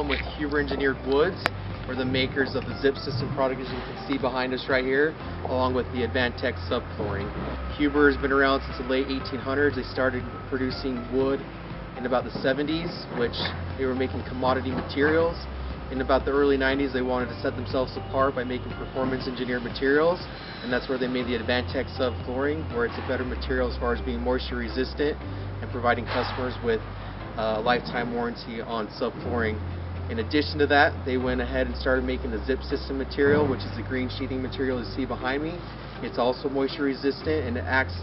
film with Huber Engineered Woods. We're the makers of the Zip System product as you can see behind us right here, along with the Advantech subflooring. Huber has been around since the late 1800s. They started producing wood in about the 70s, which they were making commodity materials. In about the early 90s, they wanted to set themselves apart by making performance engineered materials, and that's where they made the Advantech subflooring, where it's a better material as far as being moisture resistant and providing customers with a lifetime warranty on subflooring in addition to that, they went ahead and started making the zip system material, which is the green sheeting material you see behind me. It's also moisture resistant and it acts,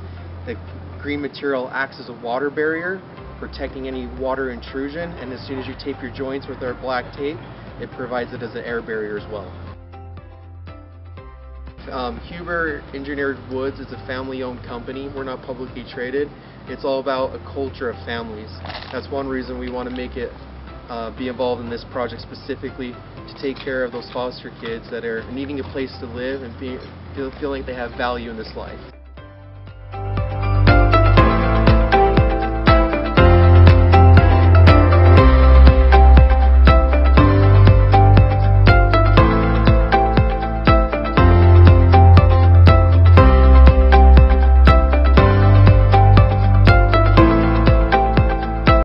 the green material acts as a water barrier, protecting any water intrusion. And as soon as you tape your joints with our black tape, it provides it as an air barrier as well. Um, Huber Engineered Woods is a family-owned company. We're not publicly traded. It's all about a culture of families. That's one reason we want to make it uh, be involved in this project specifically to take care of those foster kids that are needing a place to live and be, feel, feel like they have value in this life.